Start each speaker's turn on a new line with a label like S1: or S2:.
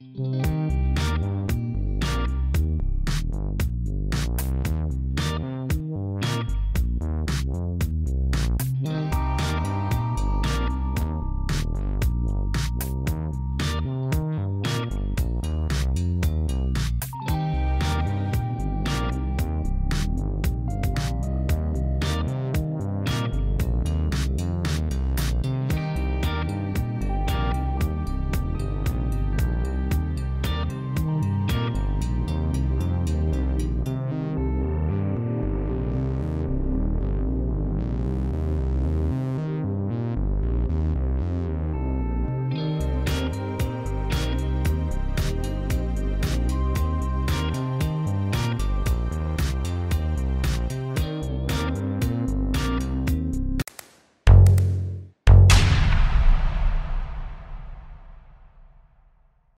S1: Mm-hmm.